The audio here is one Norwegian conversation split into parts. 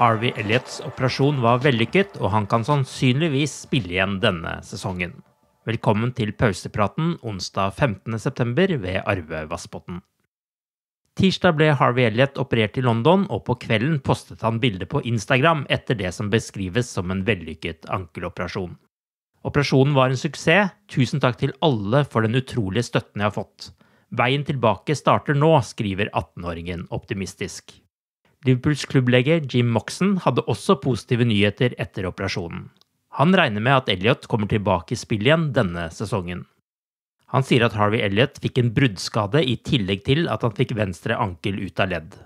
Harvey Elliots operasjon var vellykket, og han kan sannsynligvis spille igjen denne sesongen. Velkommen til pausepraten onsdag 15.9. ved Arve Vassbotn. Tirsdag ble Harvey Elliot operert i London, og på kvelden postet han bilde på Instagram etter det som beskrives som en vellykket ankeloperasjon. Operasjonen var en suksess. Tusen takk til alle for den utrolige støtten jeg har fått. Veien tilbake starter nå, skriver 18-åringen optimistisk. Liverpools klubblege Jim Moxon hadde også positive nyheter etter operasjonen. Han regner med at Elliot kommer tilbake i spill igjen denne sesongen. Han sier at Harvey Elliot fikk en bruddskade i tillegg til at han fikk venstre ankel ut av ledd.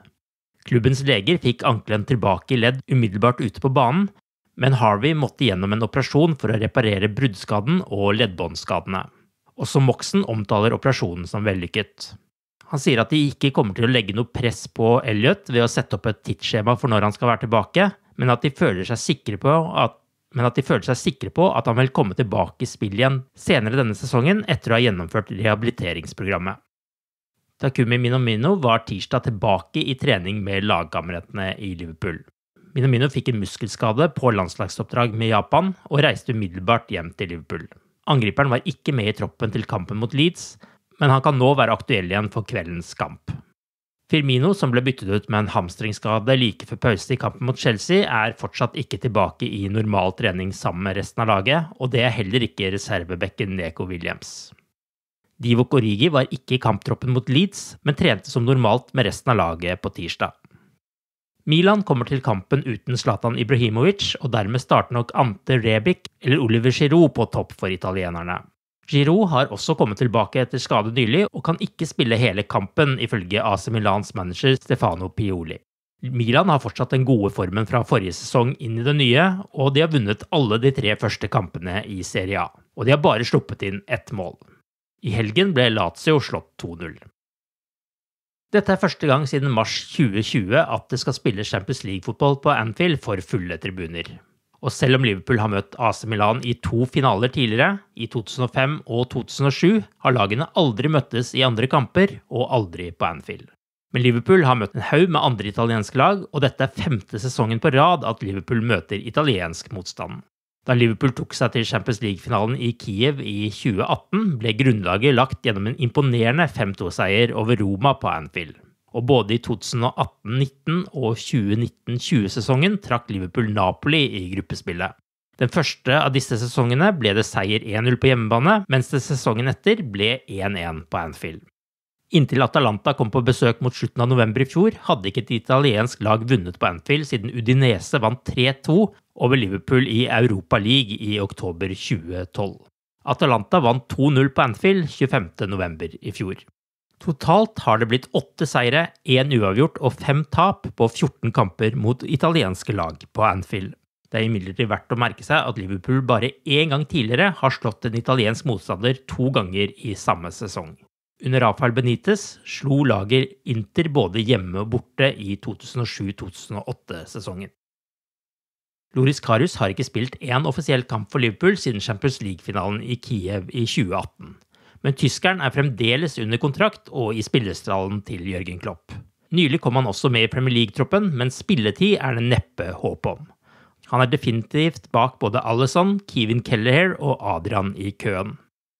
Klubbens leger fikk ankelen tilbake i ledd umiddelbart ute på banen, men Harvey måtte gjennom en operasjon for å reparere bruddskaden og leddbåndskadene. Også Moxon omtaler operasjonen som vellykket. Han sier at de ikke kommer til å legge noe press på Elliot ved å sette opp et tidsskjema for når han skal være tilbake, men at de føler seg sikre på at, seg sikre på at han vil komme tilbake i spill igjen senere denne sesongen etter å ha gjennomført rehabiliteringsprogrammet. Takumi Minomino var tirsdag tilbake i trening med lagkameratene i Liverpool. Minomino fikk en muskelskade på landslagsoppdrag med Japan og reiste umiddelbart hjem til Liverpool. Angriperen var ikke med i troppen til kampen mot Leeds, men han kan nå være aktuell igjen for kveldens kamp. Firmino, som ble byttet ut med en hamstringsskade like før pause i kampen mot Chelsea, er fortsatt ikke tilbake i normal trening sammen med resten av laget, og det er heller ikke reservebekken Neko Williams. Divok Origi var ikke i kamptroppen mot Leeds, men trente som normalt med resten av laget på tirsdag. Milan kommer til kampen uten Zlatan Ibrahimovic, og dermed starter nok Ante Rebic eller Oliver Giroud på topp for italienerne. Giroud har også kommet tilbake etter skade nylig, og kan ikke spille hele kampen, ifølge AC Milans manager Stefano Pioli. Milan har fortsatt den gode formen fra forrige sesong inn i det nye, og de har vunnet alle de tre første kampene i Serie A. Og de har bare sluppet inn ett mål. I helgen ble Lazio slått 2-0. Dette er første gang siden mars 2020 at det skal spilles Champions League-fotball på Anfield for fulle tribuner. Og selv om Liverpool har møtt AC Milan i to finaler tidligere, i 2005 og 2007, har lagene aldri møttes i andre kamper, og aldri på Anfield. Men Liverpool har møtt en haug med andre italienske lag, og dette er femte sesongen på rad at Liverpool møter italiensk motstand. Da Liverpool tok seg til Champions League-finalen i Kiev i 2018, ble grunnlaget lagt gjennom en imponerende 5-2-seier over Roma på Anfield. Og både i 2018-19 og 2019-20-sesongen trakk Liverpool Napoli i gruppespillet. Den første av disse sesongene ble det seier 1-0 på hjemmebane, mens det sesongen etter ble 1-1 på Anfield. Inntil Atalanta kom på besøk mot slutten av november i fjor, hadde ikke et italiensk lag vunnet på Anfield siden Udinese vant 3-2 over Liverpool i Europa League i oktober 2012. Atalanta vant 2-0 på Anfield 25.11. i fjor. Totalt har det blitt åtte seire, én uavgjort og fem tap på 14 kamper mot italienske lag på Anfield. Det er imidlertid verdt å merke seg at Liverpool bare én gang tidligere har slått en italiensk motstander to ganger i samme sesong. Under Rafael Benitez slo lager Inter både hjemme og borte i 2007-2008-sesongen. Loris Karius har ikke spilt én offisiell kamp for Liverpool siden Champions League-finalen i Kiev i 2018. Men tyskeren er fremdeles under kontrakt og i spillestralen til Jørgen Klopp. Nylig kom han også med i Premier League-troppen, men spilletid er det neppe håp om. Han er definitivt bak både Alison, Kevin Kelleher og Adrian i køen.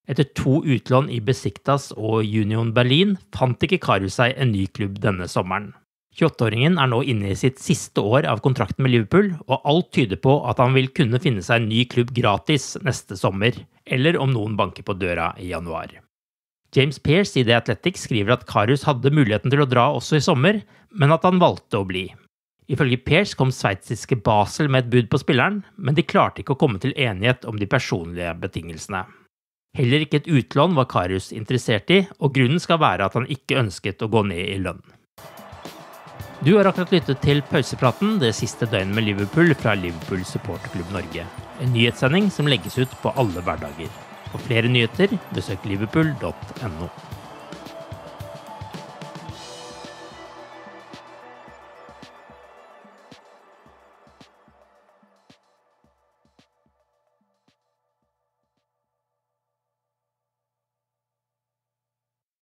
Etter to utlån i Besiktas og Union Berlin fant ikke Karu seg en ny klubb denne sommeren. 28-åringen er nå inne i sitt siste år av kontrakten med Liverpool, og alt tyder på at han vil kunne finne seg en ny klubb gratis neste sommer, eller om noen banker på døra i januar. James Pearce i The Athletic skriver at Karius hadde muligheten til å dra også i sommer, men at han valgte å bli. Ifølge Pearce kom sveitsiske Basel med et bud på spilleren, men de klarte ikke å komme til enighet om de personlige betingelsene. Heller ikke et utlån var Karius interessert i, og grunnen skal være at han ikke ønsket å gå ned i lønn. Du har akkurat lyttet til pausepraten det siste døgnet med Liverpool fra Liverpool supporterklubb Norge. En nyhetssending som legges ut på alle hverdager. For flere nyheter, besøk liverpool.no.